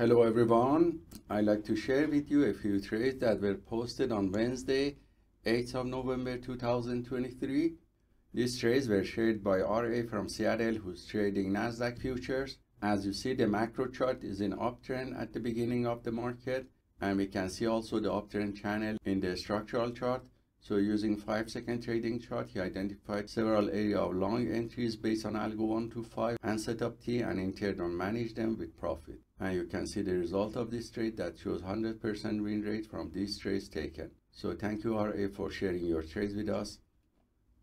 Hello everyone. I'd like to share with you a few trades that were posted on Wednesday, 8th of November 2023. These trades were shared by RA from Seattle who's trading Nasdaq futures. As you see the macro chart is in uptrend at the beginning of the market and we can see also the uptrend channel in the structural chart. So using 5 second trading chart, he identified several area of long entries based on Algo 1 to 5 and setup T and in turn on manage them with profit. And you can see the result of this trade that shows 100% win rate from these trades taken. So thank you RA for sharing your trades with us.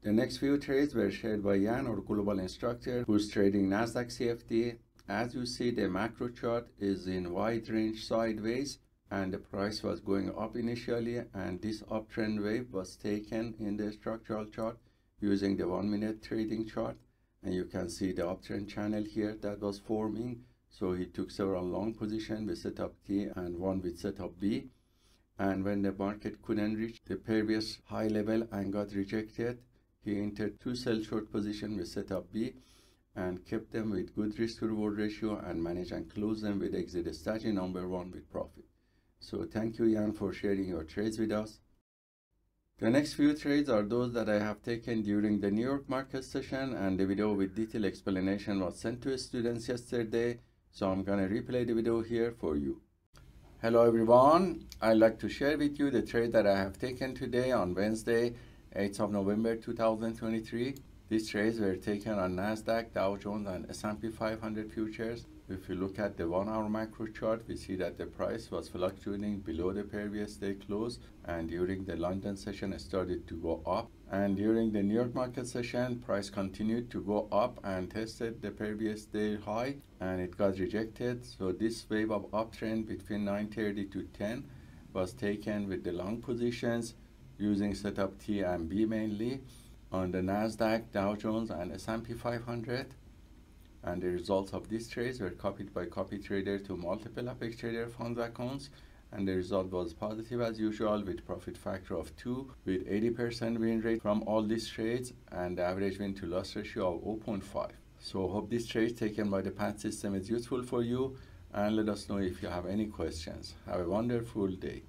The next few trades were shared by Jan, our global instructor, who's trading Nasdaq CFD. As you see, the macro chart is in wide range sideways and the price was going up initially and this uptrend wave was taken in the structural chart using the one minute trading chart. And you can see the uptrend channel here that was forming. So he took several long position with setup T and one with setup B. And when the market couldn't reach the previous high level and got rejected he entered two sell short position with setup B and kept them with good risk to reward ratio and manage and close them with exit strategy number one with profit. So thank you Jan for sharing your trades with us. The next few trades are those that I have taken during the New York market session and the video with detailed explanation was sent to students yesterday. So I'm gonna replay the video here for you. Hello everyone. I'd like to share with you the trade that I have taken today on Wednesday 8th of November 2023. These trades were taken on Nasdaq, Dow Jones, and S&P 500 futures. If you look at the one-hour macro chart, we see that the price was fluctuating below the previous day close, and during the London session, it started to go up. And during the New York market session, price continued to go up and tested the previous day high, and it got rejected. So this wave of uptrend between 9:30 to 10 was taken with the long positions using setup T and B mainly on the Nasdaq, Dow Jones, and S&P 500. And the results of these trades were copied by copy trader to multiple Apex Trader fund accounts. And the result was positive as usual with profit factor of 2 with 80% win rate from all these trades and the average win to loss ratio of 0.5. So hope this trade taken by the PAAT system is useful for you and let us know if you have any questions. Have a wonderful day.